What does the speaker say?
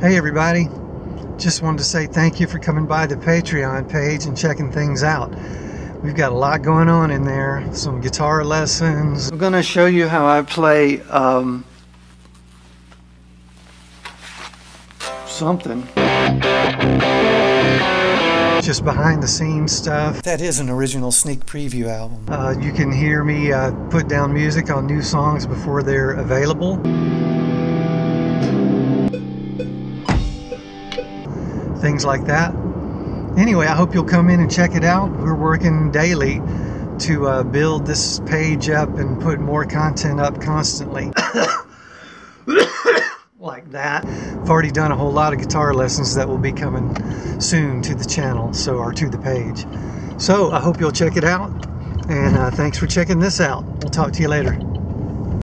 Hey everybody, just wanted to say thank you for coming by the Patreon page and checking things out. We've got a lot going on in there, some guitar lessons. I'm going to show you how I play um, something. Just behind the scenes stuff. That is an original sneak preview album. Uh, you can hear me uh, put down music on new songs before they're available. Things like that. Anyway, I hope you'll come in and check it out. We're working daily to uh, build this page up and put more content up constantly. like that. I've already done a whole lot of guitar lessons that will be coming soon to the channel, so or to the page. So I hope you'll check it out, and uh, thanks for checking this out. We'll talk to you later.